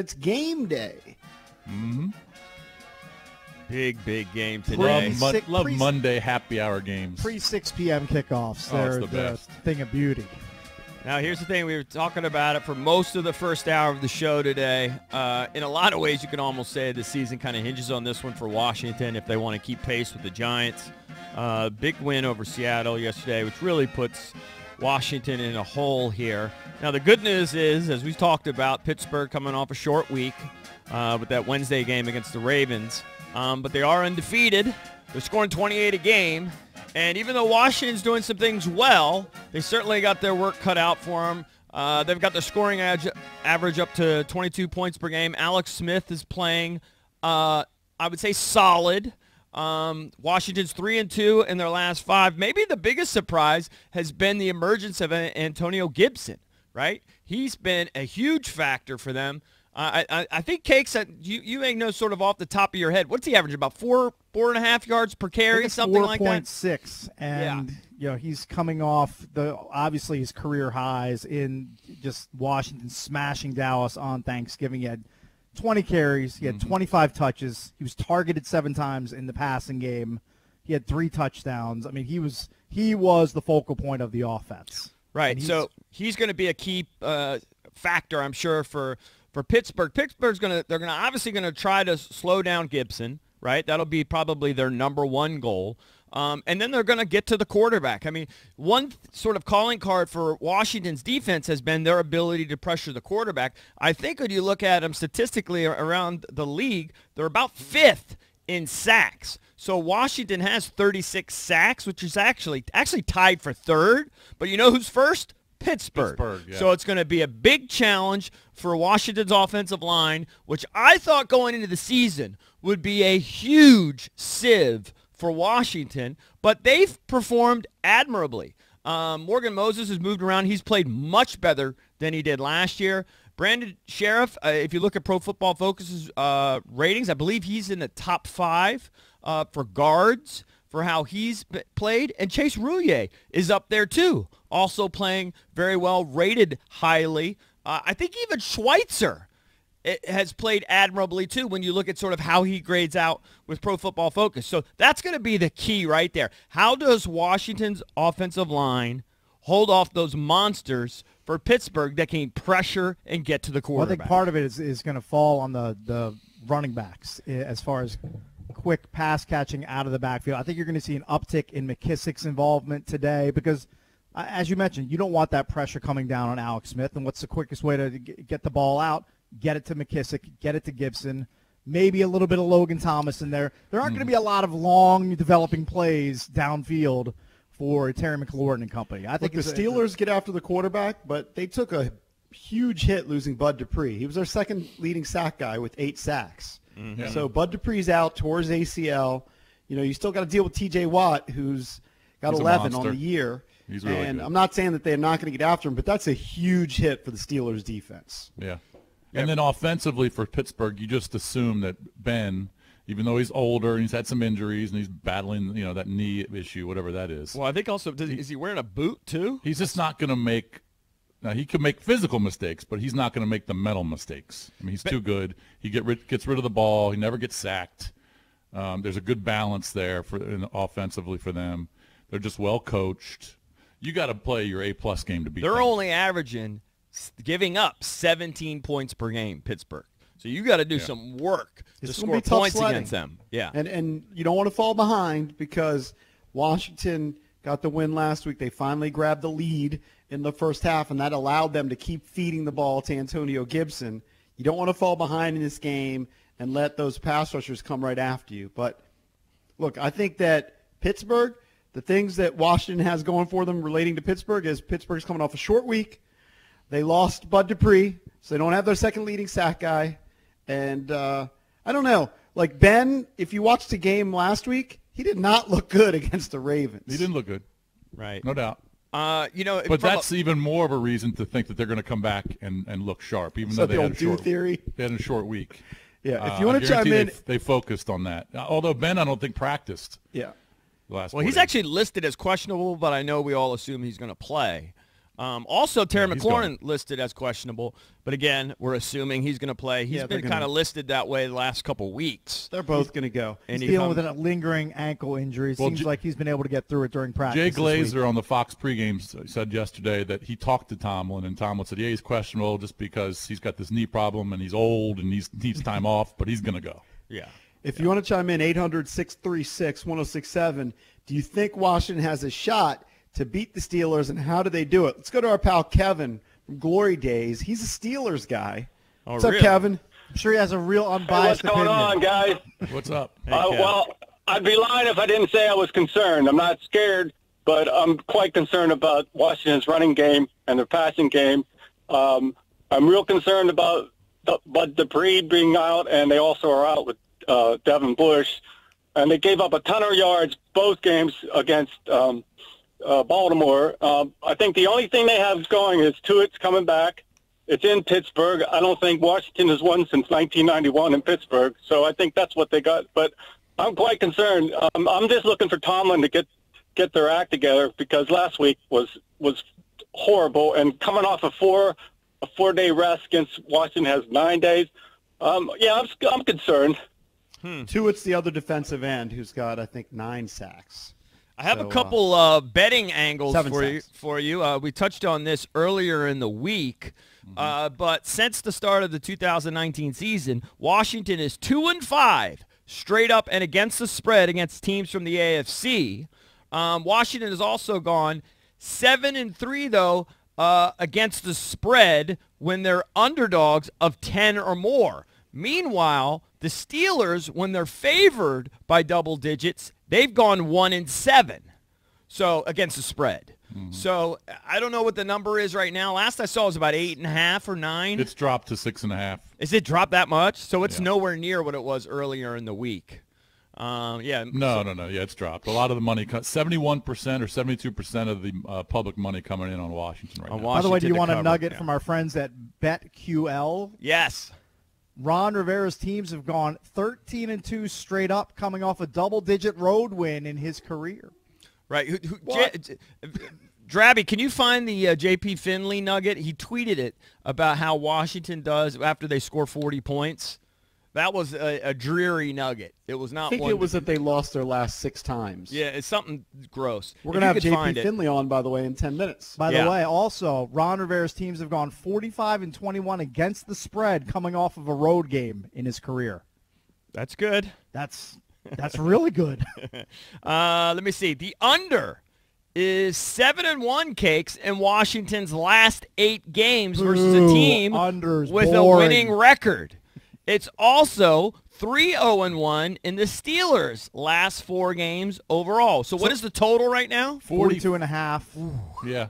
It's game day. Mm-hmm. Big, big game today. Love, mon- Sick love pre- Monday happy hour games. Pre 6 p.m. kickoffs. Oh, it's They're the best. thing of beauty. Now, here's the thing. We were talking about it for most of the first hour of the show today. Uh, in a lot of ways, you can almost say the season kind of hinges on this one for Washington if they want to keep pace with the Giants. Uh, big win over Seattle yesterday, which really puts Washington in a hole here. Now, the good news is, as we've talked about, Pittsburgh coming off a short week uh, with that Wednesday game against the Ravens. Um, but they are undefeated. They're scoring 28 a game. And even though Washington's doing some things well, they certainly got their work cut out for them. Uh, they've got their scoring ad- average up to 22 points per game. Alex Smith is playing, uh, I would say, solid. Um, Washington's three and two in their last five. Maybe the biggest surprise has been the emergence of Antonio Gibson. Right? He's been a huge factor for them. Uh, I, I, I think Cakes, uh, you, you may know sort of off the top of your head. What's he average? About four, four and a half yards per carry, something like that? 4.6, and you know he's coming off the obviously his career highs in just Washington smashing Dallas on Thanksgiving. He had 20 carries, he had Mm-hmm. 25 touches. He was targeted seven times in the passing game. He had three touchdowns. I mean, he was he was the focal point of the offense. Right. He's- So he's going to be a key uh, factor, I'm sure, for for Pittsburgh. Pittsburgh's going to they're going to obviously going to try to slow down Gibson. Right. That'll be probably their number one goal. Um, and then they're going to get to the quarterback. I mean, one sort of calling card for Washington's defense has been their ability to pressure the quarterback. I think when you look at them statistically around the league, they're about fifth in sacks. So Washington has 36 sacks, which is actually actually tied for third. But you know who's first? Pittsburgh. Pittsburgh, yeah. So it's going to be a big challenge for Washington's offensive line, which I thought going into the season would be a huge sieve for Washington, but they've performed admirably. Um, Morgan Moses has moved around. He's played much better than he did last year. Brandon Scherff, uh, if you look at Pro Football Focus's uh, ratings, I believe he's in the top five uh, for guards for how he's played. And Chase Roulier is up there too, also playing very well, rated highly. Uh, I think even Schweitzer it has played admirably too when you look at sort of how he grades out with Pro Football Focus. So that's going to be the key right there. How does Washington's offensive line hold off those monsters for Pittsburgh that can pressure and get to the Well, I think part of it is, is going to fall on the, the running backs eh, as far as quick pass catching out of the backfield. I think you're going to see an uptick in McKissic's involvement today because, as you mentioned, you don't want that pressure coming down on Alex Smith. And what's the quickest way to get the ball out? Get it to McKissic, get it to Gibson. Maybe a little bit of Logan Thomas in there. There aren't going to be a hmm. lot of long developing plays downfield for Terry McLaurin and company. I Look, think the it's a- Steelers get after the quarterback, but they took a huge hit losing Bud Dupree. He was their second leading sack guy with eight sacks. Mm-hmm. So Bud Dupree's out towards ACL. You know, you still got to deal with T.J. Watt, who's got He's 11 on the year. He's really and good. I'm not saying that they're not going to get after him, but that's a huge hit for the Steelers defense. Yeah. And then offensively for Pittsburgh, you just assume that Ben, even though he's older and he's had some injuries and he's battling, you know, that knee issue, whatever that is, well, I think also, does, is he wearing a boot too? he's just not going to make. Now he could make physical mistakes, but he's not going to make the mental mistakes. I mean, he's too good. He get rid, gets rid of the ball. He never gets sacked. Um, there's a good balance there for in, offensively for them. They're just well coached. You got to play your A plus game to beat. They're them. only averaging, giving up 17 points per game, Pittsburgh. So you got to do some work to It's gonna score points sledding. against them. Yeah. And and you don't want to fall behind because Washington got the win last week. They finally grabbed the lead in the first half, and that allowed them to keep feeding the ball to Antonio Gibson. You don't want to fall behind in this game and let those pass rushers come right after you. But look, I think that Pittsburgh, the things that Washington has going for them relating to Pittsburgh is Pittsburgh's coming off a short week. They lost Bud Dupree, so they don't have their second leading sack guy. And uh, I don't know. Like Ben, if you watched the game last week, he did not look good against the Ravens. He didn't look good, right. no doubt. Uh, you know, But from a- that's even more of a reason to think that they're going to come back and, and look sharp, even though that they the had, old a do short, theory? they had a short week. Yeah, if Uh, you want to chime in, they, they focused on that. Uh, Although Ben, I don't think practiced yeah. last. well, he's days. actually listed as questionable, but I know we all assume he's going to play. Um, also, Terry Yeah, he's McLaurin listed as questionable, but again, we're assuming he's going to play. He's Yeah, been kind of listed that way the last couple weeks. They're both going to go. And He's he dealing hung- with a lingering ankle injury. Well, seems J- like he's been able to get through it during practice. Jay. Glazer on the Fox pregame said yesterday that he talked to Tomlin, and Tomlin said, "Yeah, he's questionable just because he's got this knee problem and he's old and he's needs time off, but he's going to go." Yeah. If you want to chime in, 800-636-1067, do you think Washington has a shot to beat the Steelers, and how do they do it? Let's go to our pal Kevin from Glory Days. He's a Steelers guy. Oh, What's up. Kevin? I'm sure he has a real unbiased Hey, what's unbiased going opinion. on, guys? What's up? Uh, well, I'd be lying if I didn't say I was concerned. I'm not scared, but I'm quite concerned about Washington's running game and their passing game. Um, I'm real concerned about the, Bud Dupree being out, and they also are out with uh, Devin Bush. And they gave up a ton of yards both games against um, uh, Baltimore. Um, I think the only thing they have going is Tuitt's coming back. It's in Pittsburgh. I don't think Washington has won since 1991 in Pittsburgh, so I think that's what they got. But I'm quite concerned. Um, I'm just looking for Tomlin to get get their act together because last week was was horrible, and coming off a four a four day rest against Washington has nine days. Um, yeah, I'm I'm concerned. Two, it's the other defensive end who's got, I think, nine sacks. I have So, a uh, couple uh, betting angles for you. For you, uh, we touched on this earlier in the week, Mm-hmm. uh, but since the start of the 2019 season, Washington is two and five straight up and against the spread against teams from the AFC. Um, Washington has also gone seven and three though uh, against the spread when they're underdogs of 10 or more. Meanwhile, the Steelers, when they're favored by double digits, they've gone one and seven. So against the spread. So I don't know what the number is right now. Last I saw was about eight and a half or nine. It's dropped to six and a half. is it dropped that much? So it's Yeah. nowhere near what it was earlier in the week. Um, yeah. No, no, no. Yeah, it's dropped. A lot of the money, seventy-one percent or seventy-two percent of the uh, public money coming in on Washington right On now. Wa- By the way, do you want to a nugget Yeah. from our friends at BetQL? Yes. Ron Rivera's teams have gone 13 and 2 straight up, coming off a double-digit road win in his career. Right. Who, who, J, J- Drabby, can you find the uh, J.P. Finley nugget? He tweeted it about how Washington does after they score 40 points. That was a, a dreary nugget. It was not. I not think one. it was that they lost their last six times. yeah, it's something gross. We're If going to you have could J.P. find it- Finley on, by the way, in 10 minutes. By Yeah. the way, also Ron Rivera's teams have gone 45 and 21 against the spread, coming off of a road game in his career. That's good. That's that's really good. Uh, let me see. The under is seven and one cakes in Washington's last eight games versus a team Under's with a winning record. It's also 3-0 and 1 in the Steelers' last four games overall. So what is the total right now? 42 and a half. Yeah,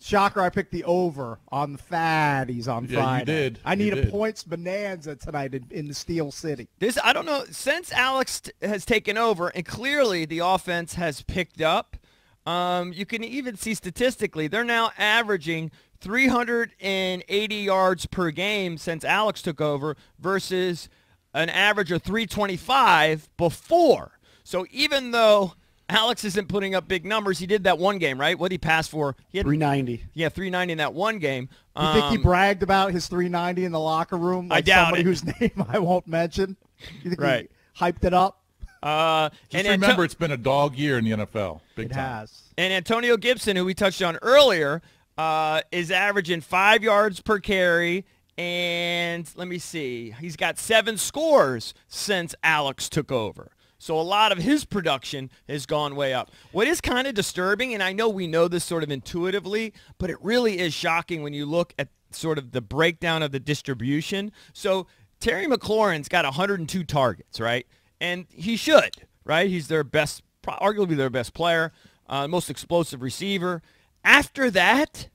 Shocker, I picked the over on the Fatties on Yeah, you Friday. did. I You need a did. points bonanza tonight in, in the Steel City. This I don't know. Since Alex t- has taken over, and clearly the offense has picked up. Um, you can even see statistically they're now averaging 380 yards per game since Alex took over versus an average of 325 before. So even though Alex isn't putting up big numbers, he did that one game, right? What did he pass for? He had 390. yeah, 390 in that one game. You think he Um, bragged about his 390 in the locker room? I doubt somebody it. whose name I won't mention. You think Right. he hyped it up? uh, just and Anto- remember it's been a dog year in the NFL. Big It time. has. And Antonio Gibson, who we touched on earlier, uh, is averaging five yards per carry. And let me see, he's got seven scores since Alex took over. So a lot of his production has gone way up. What is kind of disturbing, and I know we know this sort of intuitively, but it really is shocking when you look at sort of the breakdown of the distribution. So Terry McLaurin's got 102 targets, right? And he should, right? He's their best, arguably their best player, uh, most explosive receiver. After that,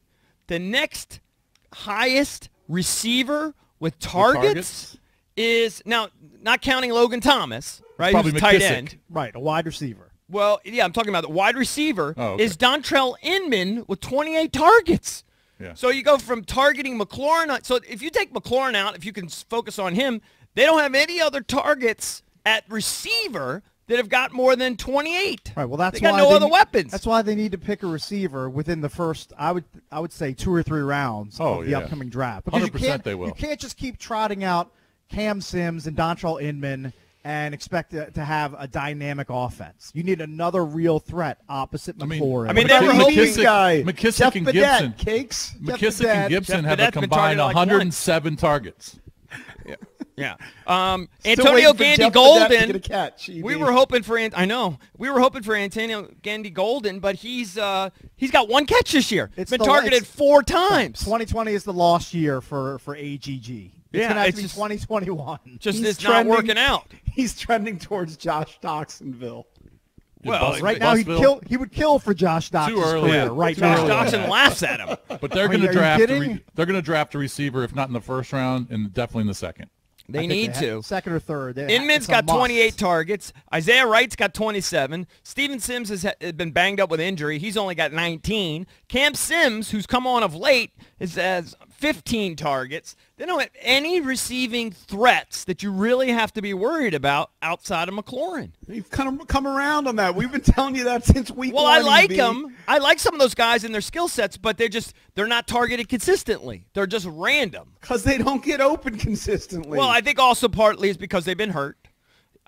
the next highest receiver with targets, targets? is now not counting Logan Thomas, right? Probably who's a tight end. Right, a wide receiver. Well, yeah, I'm talking about the wide receiver Oh, okay. is Dontrelle Inman with 28 targets. Yeah. So you go from targeting McLaurin. So if you take McLaurin out, if you can focus on him, they don't have any other targets at receiver that have got more than 28. Right. Well, that's they got why no they other weapons. That's why they need to pick a receiver within the first. I would I would say two or three rounds Oh, of the yeah. upcoming draft. Because you 100% can't, they will. You can't just keep trotting out Cam Sims and Dontrelle Inman and expect to, to have a dynamic offense. You need another real threat opposite I mean- McLaurin. I mean, But they were McKissic- hoping- McKissic, McKissic Jeff and Badet, Gibson. cakes. Jeff McKissic Badet- and Gibson Jeff have Badet's a combined targeted like 107 targets. Yeah. Um, Antonio Gandy Jeff Badet to Golden. catch, We were hoping for Ant- I know we were hoping for Antonio Gandy Golden, but he's uh, he's got one catch this year. It's been targeted it's- four times. 2020 is the lost year for for AGG. It's Yeah, gonna have it's to be just- 2021. Just He's it's not working out. He's trending towards Josh Doctsonville. Well, Bus- right now, he'd kill. He would kill for Josh Doctson's early. career. Yeah, right too now. Josh early. Laughs at him. But they're going to draft. re- they're going to draft a receiver, if not in the first round, and definitely in the second. They need ha- to. second or third. They- Inman's got 28 targets. Isaiah Wright's got 27. Steven Sims has been banged up with injury. He's only got 19. Cam Sims, who's come on of late, is has 15 targets. They don't have any receiving threats that you really have to be worried about outside of McLaurin. You've kind of come around on that. We've been telling you that since week Well, one. I like EB. them. I like some of those guys and their skill sets, but they're just they're not targeted consistently. They're just random. because they don't get open consistently. Well, I think also partly is because they've been hurt.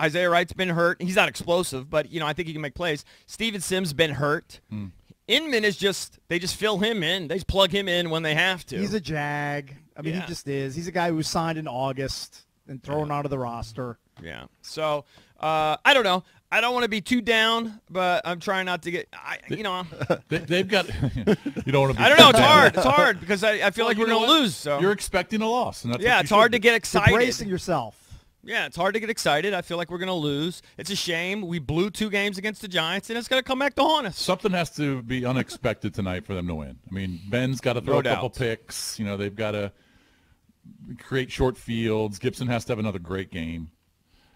Isaiah Wright's been hurt. He's not explosive, but you know I think he can make plays. Steven Sims been hurt. Hmm. Inman is just they just fill him in. They just plug him in when they have to. He's a jag. I mean, Yeah. he just is. He's a guy who was signed in August and thrown out of the roster. yeah. So uh, I don't know. I don't want to be too down, but I'm trying not to get. I, you know, They, they've got. you don't want to. Be I don't know. It's hard. It's hard because I, I feel Well, like we're gonna lose. So You're expecting a loss, and that's yeah, it's hard should to be. get You're excited. bracing yourself. Yeah, it's hard to get excited. I feel like we're going to lose. It's a shame. We blew two games against the Giants, and it's going to come back to haunt us. Something has to be unexpected tonight for them to win. I mean, Ben's got to throw No a couple picks. You know, they've got to create short fields. Gibson has to have another great game.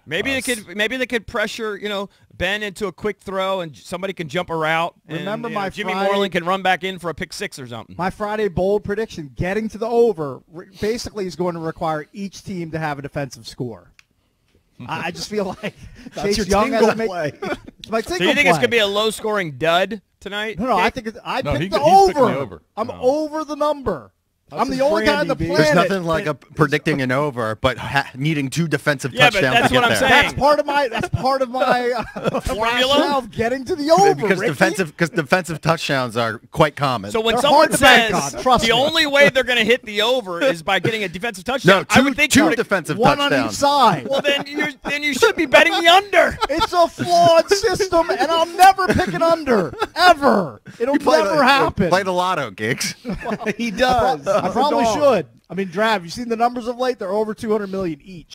Maybe Uh, they could maybe they could pressure you know Ben into a quick throw, and somebody can jump a route. and, Remember you know, my Jimmy Friday- Moreland can run back in for a pick six or something. My Friday bold prediction: getting to the over re- basically is going to require each team to have a defensive score. I I just feel like That's Chase your Young tingle has to make. play. It's my so tingle you think it's going to be a low scoring dud tonight? No, no. I think it's, I No, picked he- the over. the over. I'm No. over the number. I'm the only guy on the EB. planet. There's There's nothing like a predicting an over, but ha- needing two defensive Yeah, but touchdowns that's to get what I'm there. saying. That's part of my. That's part of my uh, rationale of getting to the over. because Ricky. defensive because defensive touchdowns are quite common. So when They're someone hard to bank says on, trust the me. only way they're going to hit the over is by getting a defensive touchdown, no, I two, would think two you would- defensive one on each side. Well, then you then you should be betting the under. It's a flawed system, and I'll never pick an under ever. It'll never the, happen. Play the lotto, gigs. he does. I probably should. I mean, Drav, you've seen the numbers of late; they're over 200 million each.